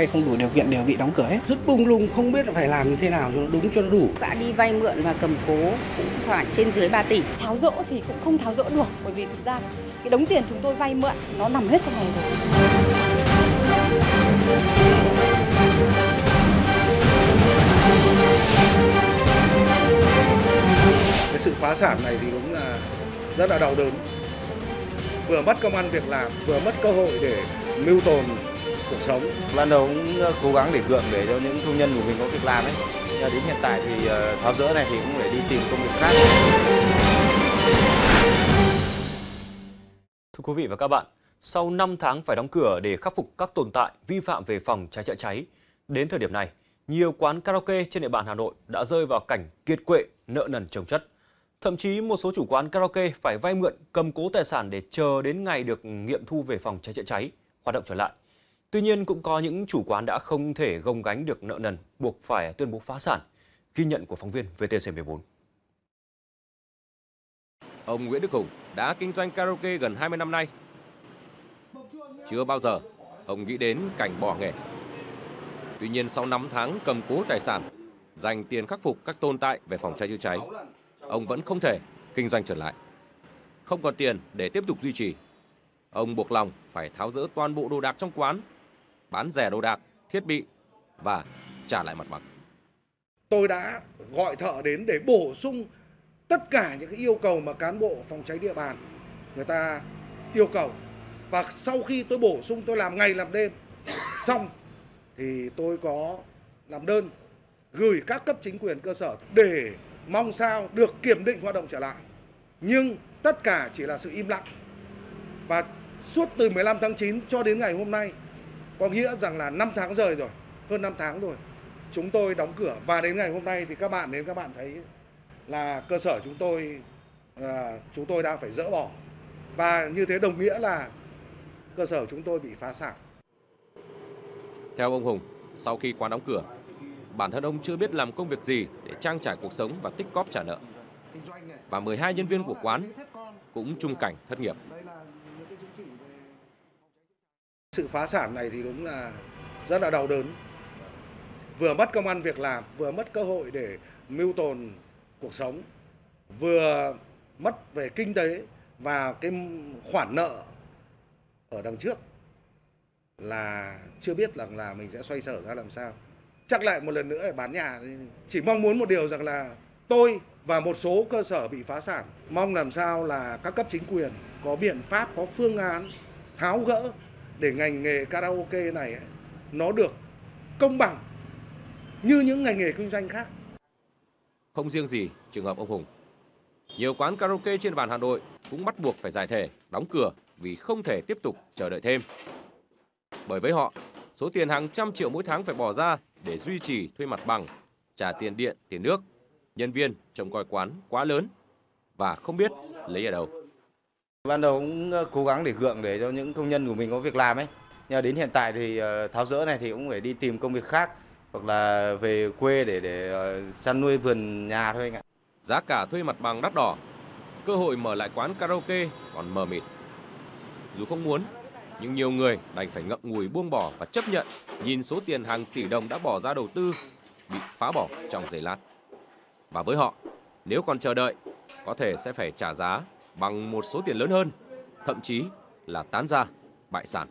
hay không đủ điều kiện đều bị đóng cửa hết. Rất bung lung không biết phải làm như thế nào cho nó đúng cho nó đủ. Đã đi vay mượn và cầm cố cũng khoảng trên dưới 3 tỷ. Tháo rỡ thì cũng không tháo rỡ được bởi vì thực ra cái đống tiền chúng tôi vay mượn nó nằm hết trong này rồi. Cái sự phá sản này thì đúng là rất là đau đớn. Vừa mất công ăn việc làm, vừa mất cơ hội để mưu tồn cuộc sống. Ban đầu cũng ờ, cố gắng để gượng để cho những công nhân của mình có việc làm ấy. Nhưng đến hiện tại thì ờ, tháo rỡ này thì cũng phải đi tìm công việc khác. Thưa quý vị và các bạn, sau 5 tháng phải đóng cửa để khắc phục các tồn tại vi phạm về phòng cháy chữa cháy, đến thời điểm này, nhiều quán karaoke trên địa bàn Hà Nội đã rơi vào cảnh kiệt quệ, nợ nần chồng chất. Thậm chí một số chủ quán karaoke phải vay mượn cầm cố tài sản để chờ đến ngày được nghiệm thu về phòng cháy chữa cháy hoạt động trở lại. Tuy nhiên cũng có những chủ quán đã không thể gồng gánh được nợ nần, buộc phải tuyên bố phá sản. Ghi nhận của phóng viên VTC14. Ông Nguyễn Đức Hùng đã kinh doanh karaoke gần 20 năm nay. Chưa bao giờ ông nghĩ đến cảnh bỏ nghề. Tuy nhiên sau 5 tháng cầm cố tài sản, dành tiền khắc phục các tồn tại về phòng cháy chữa cháy, ông vẫn không thể kinh doanh trở lại. Không còn tiền để tiếp tục duy trì. Ông buộc lòng phải tháo rỡ toàn bộ đồ đạc trong quán, bán rẻ đồ đạc, thiết bị và trả lại mặt bằng. Tôi đã gọi thợ đến để bổ sung tất cả những cái yêu cầu mà cán bộ phòng cháy địa bàn người ta yêu cầu. Và sau khi tôi bổ sung tôi làm ngày làm đêm xong thì tôi có làm đơn gửi các cấp chính quyền cơ sở để mong sao được kiểm định hoạt động trở lại. Nhưng tất cả chỉ là sự im lặng. Và suốt từ 15 tháng 9 cho đến ngày hôm nay có nghĩa rằng là 5 tháng rời rồi, hơn 5 tháng rồi. Chúng tôi đóng cửa và đến ngày hôm nay thì các bạn đến các bạn thấy là cơ sở chúng tôi là chúng tôi đang phải dỡ bỏ và như thế đồng nghĩa là cơ sở chúng tôi bị phá sản. Theo ông Hùng, sau khi quán đóng cửa, bản thân ông chưa biết làm công việc gì để trang trải cuộc sống và tích cóp trả nợ. Và 12 nhân viên của quán cũng chung cảnh thất nghiệp. Sự phá sản này thì đúng là rất là đau đớn. Vừa mất công ăn việc làm, vừa mất cơ hội để mưu tồn cuộc sống, vừa mất về kinh tế và cái khoản nợ ở đằng trước là chưa biết rằng là mình sẽ xoay sở ra làm sao. Chắc lại một lần nữa để bán nhà chỉ mong muốn một điều rằng là tôi và một số cơ sở bị phá sản mong làm sao là các cấp chính quyền có biện pháp có phương án tháo gỡ để ngành nghề karaoke này nó được công bằng như những ngành nghề kinh doanh khác. Không riêng gì trường hợp ông Hùng. Nhiều quán karaoke trên bàn Hà Nội cũng bắt buộc phải giải thể, đóng cửa vì không thể tiếp tục chờ đợi thêm. Bởi với họ, số tiền hàng trăm triệu mỗi tháng phải bỏ ra để duy trì thuê mặt bằng, trả tiền điện, tiền nước, nhân viên trông coi quán quá lớn và không biết lấy ở đâu. Ban đầu cũng ờ, cố gắng để gượng để cho những công nhân của mình có việc làm ấy. Nhưng đến hiện tại thì ờ, tháo rỡ này thì cũng phải đi tìm công việc khác hoặc là về quê để để ờ, chăn nuôi vườn nhà thôi anh ạ. Giá cả thuê mặt bằng đắt đỏ, cơ hội mở lại quán karaoke còn mờ mịt. Dù không muốn, nhưng nhiều người đành phải ngậm ngùi buông bỏ và chấp nhận nhìn số tiền hàng tỷ đồng đã bỏ ra đầu tư bị phá bỏ trong giây lát. Và với họ, nếu còn chờ đợi, có thể sẽ phải trả giá bằng một số tiền lớn hơn, thậm chí là tán ra, bại sản.